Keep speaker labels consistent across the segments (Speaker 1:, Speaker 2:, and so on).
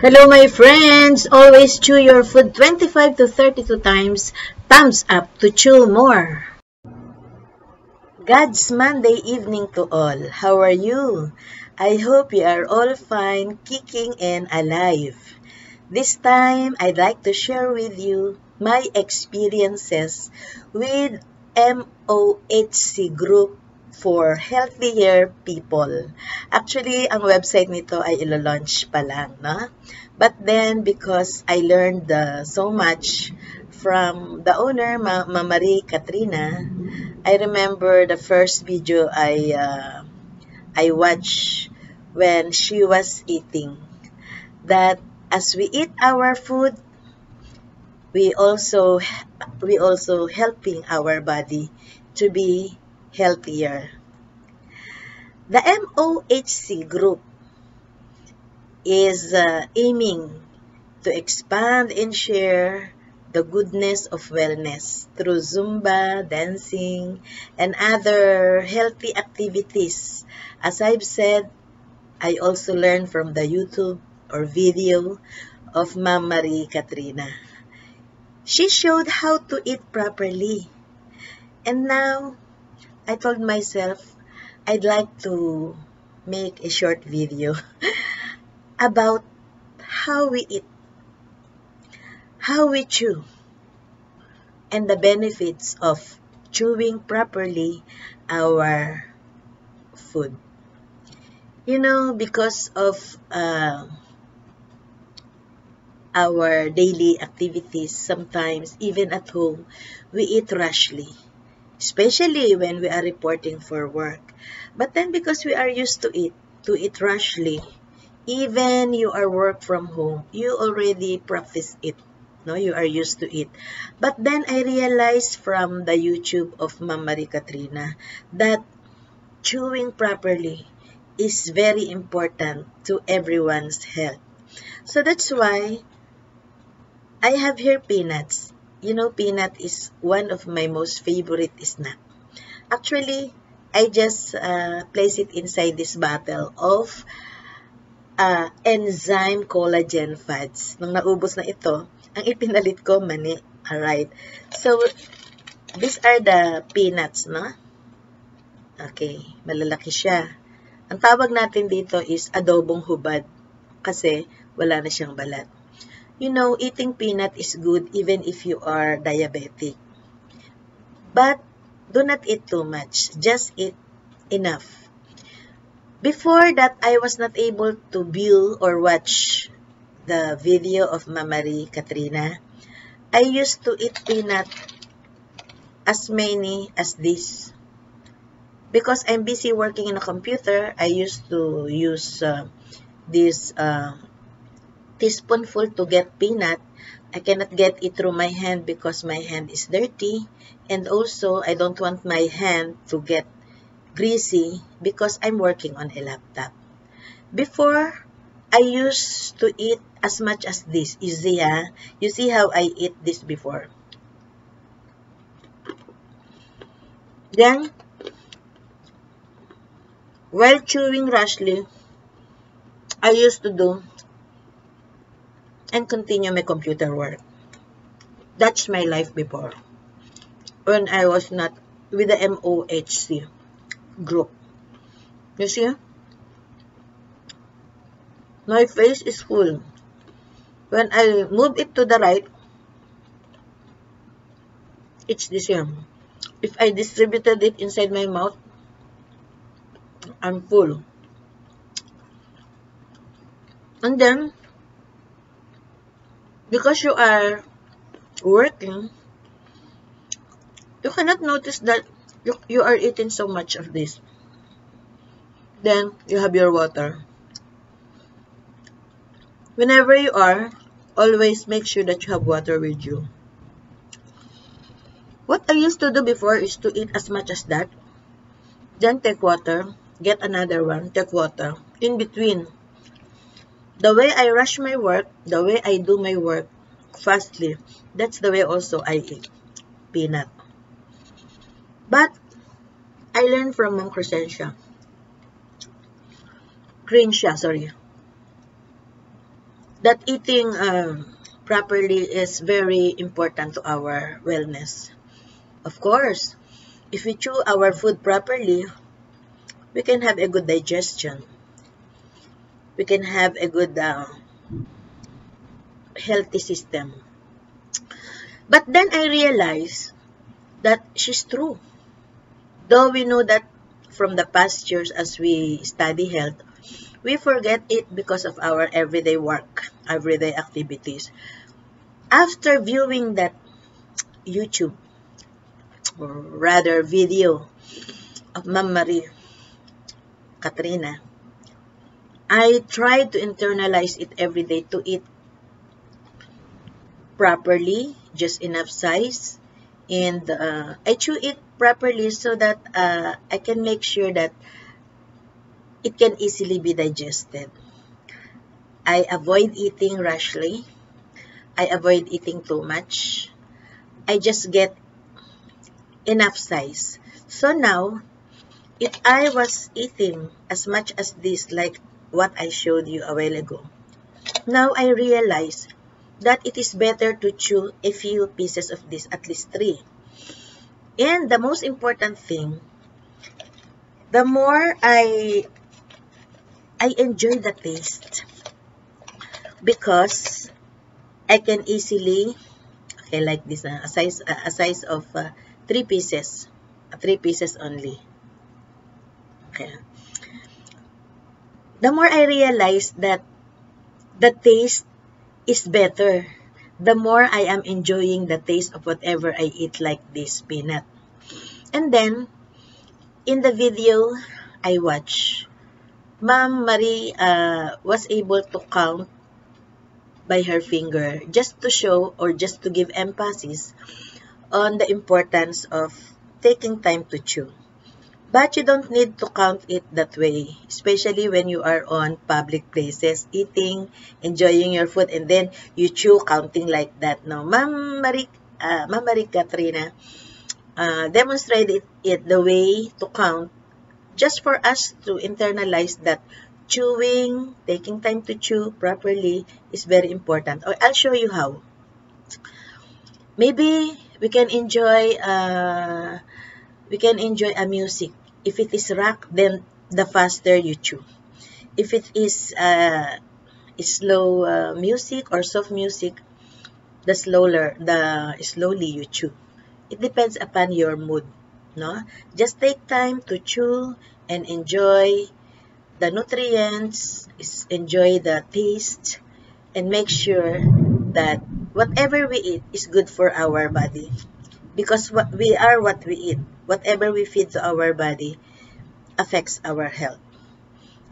Speaker 1: Hello my friends! Always chew your food 25 to 32 times. Thumbs up to chew more. God's Monday evening to all. How are you? I hope you are all fine, kicking and alive. This time, I'd like to share with you my experiences with MOHC Group for healthier people. Actually, ang website nito ay ilo-launch pa lang, no? But then, because I learned uh, so much from the owner, Ma, Ma Marie Katrina, I remember the first video I uh, I watched when she was eating that as we eat our food, we also we also helping our body to be healthier. The MOHC group is uh, aiming to expand and share the goodness of wellness through Zumba, dancing, and other healthy activities. As I've said, I also learned from the YouTube or video of Ma'am Marie Katrina. She showed how to eat properly. And now, I told myself I'd like to make a short video about how we eat, how we chew, and the benefits of chewing properly our food. You know, because of uh, our daily activities, sometimes even at home, we eat rashly especially when we are reporting for work. But then because we are used to it, to it rashly, even you are work from home, you already practice it. No, you are used to it. But then I realized from the YouTube of Ma'am Marie Katrina that chewing properly is very important to everyone's health. So that's why I have here peanuts. You know, peanut is one of my most favorite snack. Actually, I just uh, place it inside this bottle of uh, enzyme collagen fats. Nung naubos na ito, ang ipinalit ko, mani. Alright. So, these are the peanuts, no? Okay, malalaki siya. Ang tawag natin dito is adobong hubad kasi wala na siyang balat. You know, eating peanut is good even if you are diabetic. But do not eat too much. Just eat enough. Before that, I was not able to view or watch the video of Mamari Katrina. I used to eat peanut as many as this. Because I'm busy working in a computer, I used to use uh, this uh, teaspoonful to get peanut. I cannot get it through my hand because my hand is dirty. And also, I don't want my hand to get greasy because I'm working on a laptop. Before, I used to eat as much as this. You see, ah? You see how I eat this before. Then, while chewing rashly, I used to do and continue my computer work. That's my life before. When I was not with the MOHC group. You see? My face is full. When I move it to the right, it's the same. If I distributed it inside my mouth, I'm full. And then, because you are working, you cannot notice that you, you are eating so much of this. Then, you have your water. Whenever you are, always make sure that you have water with you. What I used to do before is to eat as much as that. Then take water, get another one, take water. In between, the way I rush my work, the way I do my work fastly, that's the way also I eat peanut. But I learned from Mom Crescentia. Crenshaw, sorry. that eating um, properly is very important to our wellness. Of course, if we chew our food properly, we can have a good digestion. We can have a good uh, healthy system. But then I realized that she's true. Though we know that from the past years as we study health, we forget it because of our everyday work, everyday activities. After viewing that YouTube, or rather video of Ma'am Marie Katrina, I try to internalize it every day to eat properly, just enough size, and uh, I chew it properly so that uh, I can make sure that it can easily be digested. I avoid eating rashly. I avoid eating too much. I just get enough size. So now, if I was eating as much as this like what I showed you a while ago, now I realize that it is better to chew a few pieces of this, at least three. And the most important thing, the more I I enjoy the taste because I can easily okay like this uh, a size a size of uh, three pieces uh, three pieces only. Okay the more I realize that the taste is better the more I am enjoying the taste of whatever I eat like this peanut and then in the video I watch Ma'am Marie uh, was able to count by her finger just to show or just to give emphasis on the importance of taking time to chew. But you don't need to count it that way, especially when you are on public places, eating, enjoying your food, and then you chew counting like that. No, Ma'am Marie, uh, Marie Katrina uh, demonstrated it the way to count just for us to internalize that chewing, taking time to chew properly is very important. Or I'll show you how. Maybe we can enjoy uh, we can enjoy a music. If it is rock, then the faster you chew. If it is uh, slow uh, music or soft music, the slower the slowly you chew. It depends upon your mood no? Just take time to chew and enjoy the nutrients, enjoy the taste, and make sure that whatever we eat is good for our body. Because what we are what we eat. Whatever we feed to our body affects our health.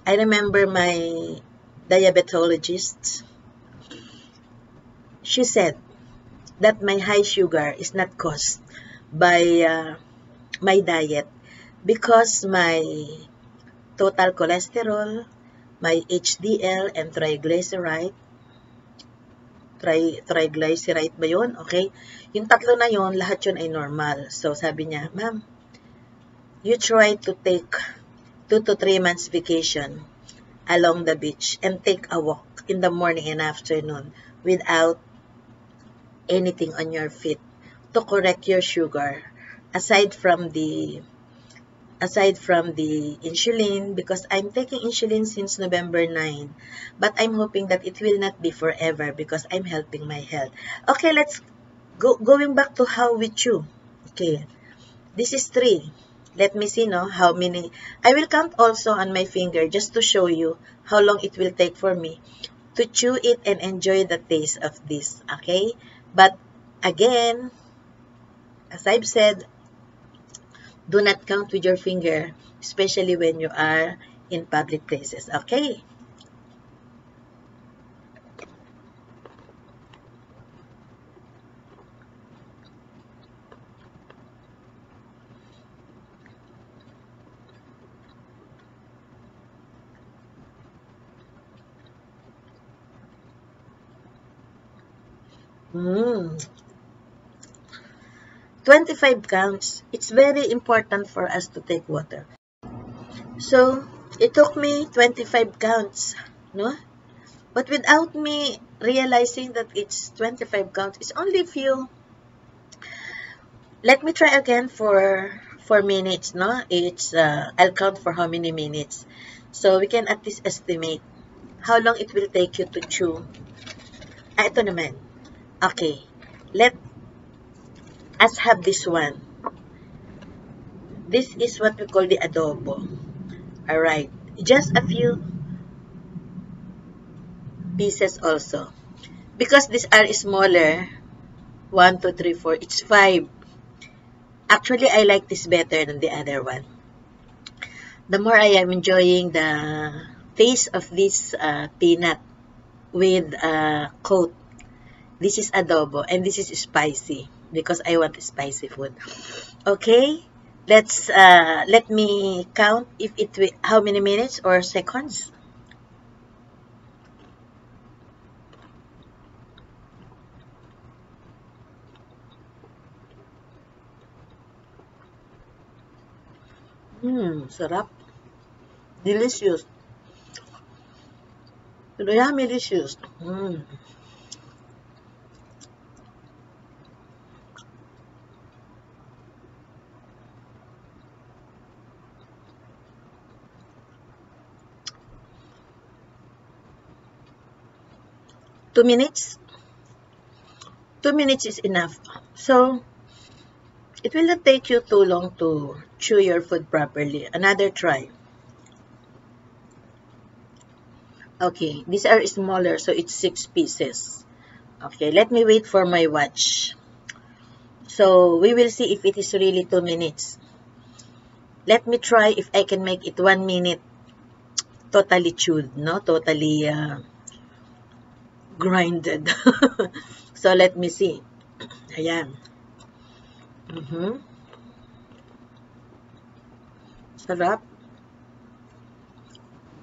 Speaker 1: I remember my diabetologist. She said that my high sugar is not caused by uh, my diet because my total cholesterol, my HDL, and triglyceride, tri triglyceride ba yun? Okay? Yung tatlo na yon lahat yun ay normal. So, sabi niya, ma'am, you try to take 2 to 3 months vacation along the beach and take a walk in the morning and afternoon without anything on your feet to correct your sugar aside from the aside from the insulin because I'm taking insulin since November 9 but I'm hoping that it will not be forever because I'm helping my health. Okay let's go going back to how we chew. Okay this is three. Let me see no how many. I will count also on my finger just to show you how long it will take for me to chew it and enjoy the taste of this okay? But again as I've said do not count with your finger, especially when you are in public places. Okay? 25 counts, it's very important for us to take water. So, it took me 25 counts, no? But without me realizing that it's 25 counts, it's only few. Let me try again for 4 minutes, no? It's, uh, I'll count for how many minutes. So, we can at least estimate how long it will take you to chew. Ah, ito naman. Okay. Let us have this one. This is what we call the adobo. Alright. Just a few pieces also. Because these are smaller, 1, 2, 3, 4, it's 5. Actually, I like this better than the other one. The more I am enjoying the taste of this uh, peanut with uh, coat. This is adobo and this is spicy because I want spicy food. Okay, let's uh, let me count if it how many minutes or seconds. Hmm, sarap. Delicious. Yummy delicious. Hmm. Two minutes? Two minutes is enough. So, it will not take you too long to chew your food properly. Another try. Okay, these are smaller, so it's six pieces. Okay, let me wait for my watch. So, we will see if it is really two minutes. Let me try if I can make it one minute totally chewed, no? Totally uh, grinded. so, let me see. Ayan. Mm -hmm. Sarap.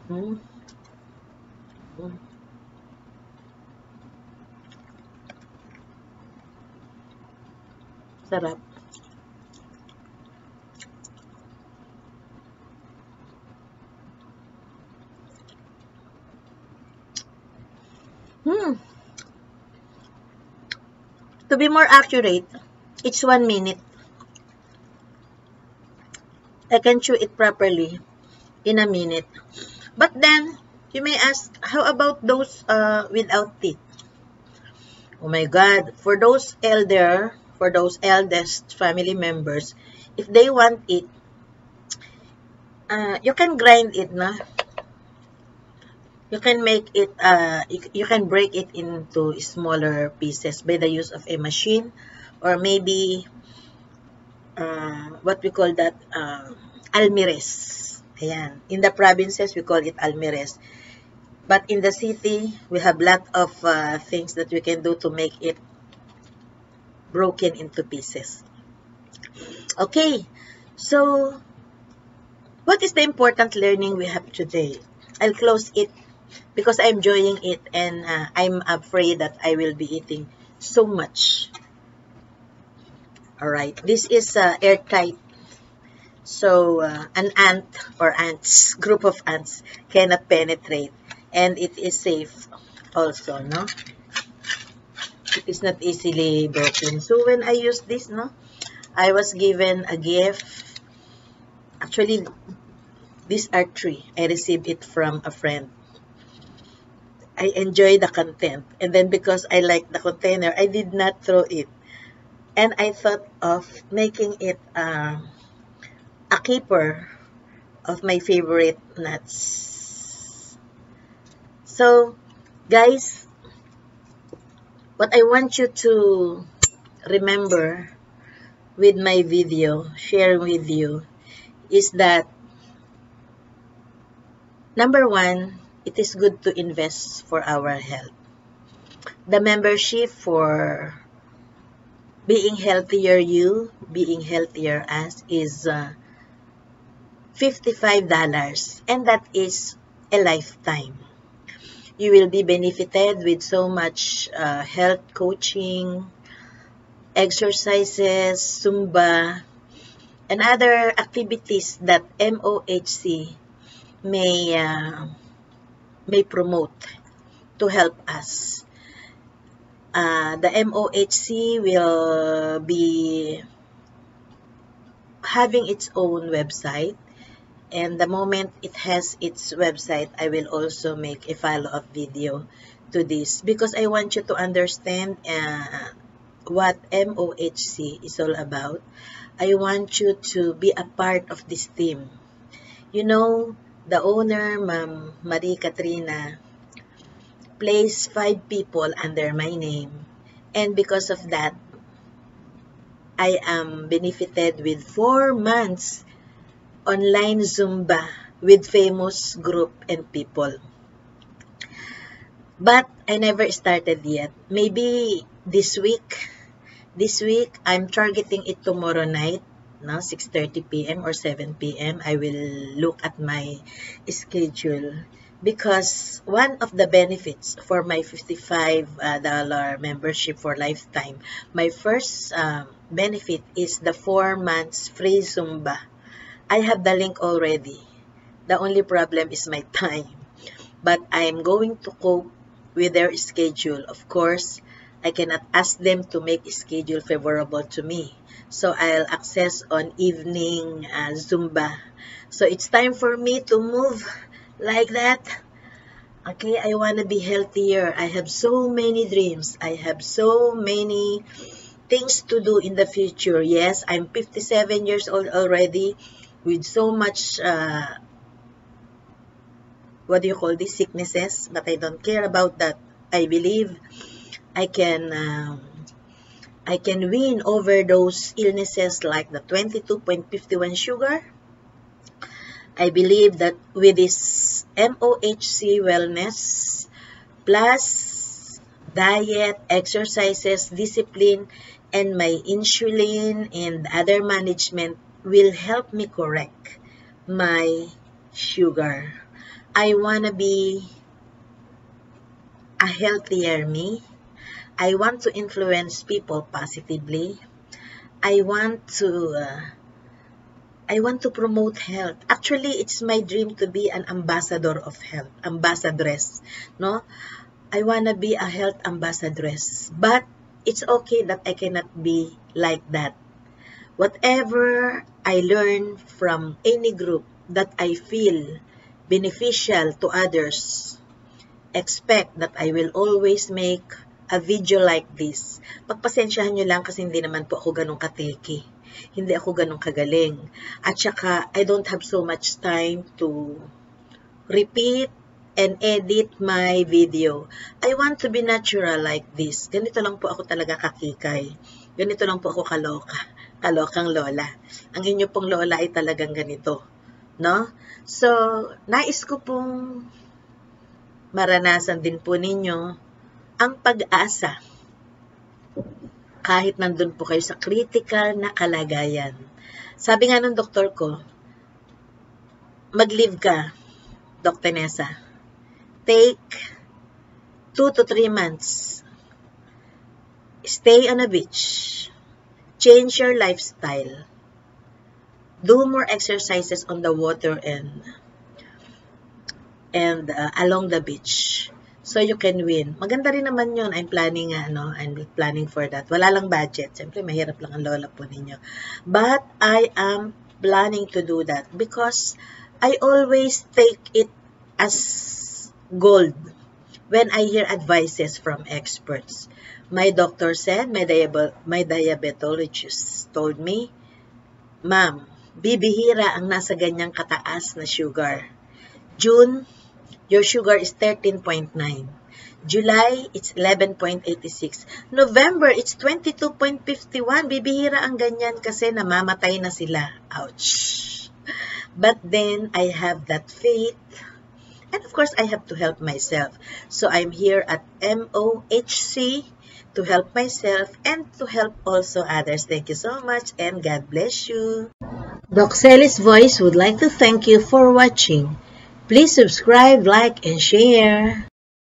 Speaker 1: Mm. Mm. Sarap. Hmm. To be more accurate, it's one minute. I can chew it properly in a minute. But then, you may ask, how about those uh, without teeth? Oh my God, for those elder, for those eldest family members, if they want it, uh, you can grind it, na? You can make it, uh, you, can break it into smaller pieces by the use of a machine or maybe uh, what we call that uh, almires. Ayan. In the provinces, we call it almires. But in the city, we have lot of uh, things that we can do to make it broken into pieces. Okay, so what is the important learning we have today? I'll close it because I'm enjoying it and uh, I'm afraid that I will be eating so much. Alright, this is uh, airtight. So, uh, an ant or ants, group of ants cannot penetrate. And it is safe also, no? It is not easily broken. So, when I use this, no? I was given a gift. Actually, these are three. I received it from a friend. I enjoy the content. And then because I like the container, I did not throw it. And I thought of making it uh, a keeper of my favorite nuts. So, guys, what I want you to remember with my video, share with you, is that number one, it is good to invest for our health. The membership for being healthier you, being healthier us is uh, $55 and that is a lifetime. You will be benefited with so much uh, health coaching, exercises, Zumba, and other activities that MOHC may uh, may promote to help us. Uh, the MOHC will be having its own website and the moment it has its website I will also make a follow-up video to this because I want you to understand uh, what MOHC is all about. I want you to be a part of this team. You know, the owner, Ma'am Marie Katrina, placed five people under my name. And because of that, I am benefited with four months online Zumba with famous group and people. But I never started yet. Maybe this week, this week, I'm targeting it tomorrow night, no, 6.30 p.m. or 7 p.m. I will look at my schedule because one of the benefits for my $55 uh, membership for lifetime, my first um, benefit is the four months free Zumba. I have the link already. The only problem is my time. But I'm going to cope with their schedule. Of course, I cannot ask them to make a schedule favorable to me. So I'll access on evening uh, Zumba. So it's time for me to move like that. Okay, I want to be healthier. I have so many dreams. I have so many things to do in the future. Yes, I'm 57 years old already with so much, uh, what do you call these sicknesses, but I don't care about that. I believe I can, um, I can win over those illnesses like the 22.51 sugar. I believe that with this MOHC wellness plus diet, exercises, discipline, and my insulin and other management will help me correct my sugar. I want to be a healthier me. I want to influence people positively. I want to uh, I want to promote health. Actually, it's my dream to be an ambassador of health, ambassadress, no? I want to be a health ambassadress. But it's okay that I cannot be like that. Whatever I learn from any group that I feel beneficial to others, expect that I will always make a video like this. Pagpasensyahan nyo lang kasi hindi naman po ako ganun kateki. Hindi ako ganun kagaling. At saka, I don't have so much time to repeat and edit my video. I want to be natural like this. Ganito lang po ako talaga kakikay. Ganito lang po ako kaloka. Kalokang lola. Ang inyo pong lola ay talagang ganito. No? So, nais ko pong maranasan din po ninyo ang pag-asa. Kahit nandun po kayo sa critical na kalagayan. Sabi nga ng doktor ko, mag-live ka, Dr. Nessa take two to three months. Stay on a beach. Change your lifestyle. Do more exercises on the water and and uh, along the beach. So you can win. Maganda rin naman yun. I'm planning, ano, I'm planning for that. Wala lang budget. Siyempre, mahirap lang ang lola po ninyo. But I am planning to do that because I always take it as gold when I hear advices from experts. My doctor said, my, diab my diabetologist told me, Ma'am, bibihira ang nasa ganyang kataas na sugar. June, your sugar is 13.9. July, it's 11.86. November, it's 22.51. Bibihira ang ganyan kasi namamatay na sila. Ouch! But then, I have that faith And of course, I have to help myself. So I'm here at MOHC to help myself and to help also others. Thank you so much and God bless you. Doc Celis Voice would like to thank you for watching. Please subscribe, like, and share.